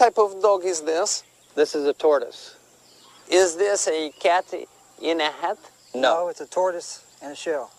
type of dog is this? This is a tortoise. Is this a cat in a hat? No. it's a tortoise in a shell.